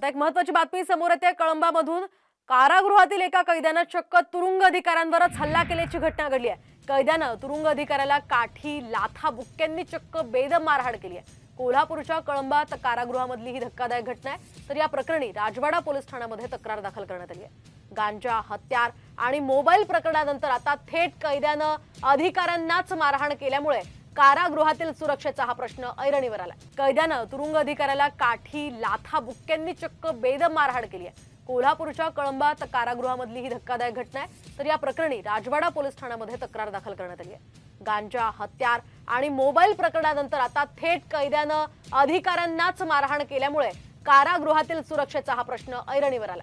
आता एक महत्वाची बातमी समोर येते. कळंबामधून कारागृहातील एका कैद्यानं चक्क तुरुंग अधिकाऱ्यांवरच हल्ला केल्याची घटना घडली आहे. कैद्यानं तुरुंग अधिकाऱ्याला काठी लाथा बुक्क्यांनी चक्क बेदम मारहाण केली आहे. कोल्हापूरच्या कळंबात कारागृहामधली ही धक्कादायक घटना आहे. तर या प्रकरणी राजवाडा पोलीस ठाण्यामध्ये तक्रार दाखल करण्यात आली आहे. गांजा हत्यार आणि मोबाईल प्रकरणानंतर आता थेट कैद्यानं अधिकाऱ्यांनाच मारहाण केल्यामुळे कारागृहातील सुरक्षेचा हा प्रश्न ऐरणीवर आला कैद्यानं तुरुंग अधिकाऱ्याला काठी लाथा बुक्क्यांनी चक्क बेदम मारहाण केली आहे. कोल्हापूरच्या कळंबात कारागृहामधली ही धक्कादायक घटना आहे. तर या प्रकरणी राजवाडा पोलीस ठाण्यामध्ये तक्रार दाखल करण्यात आली आहे. गांजा हत्यार आणि मोबाईल प्रकरणानंतर आता थेट कैद्यानं अधिकाऱ्यांनाच मारहाण केल्यामुळे कारागृहातील सुरक्षेचा हा प्रश्न ऐरणीवर आला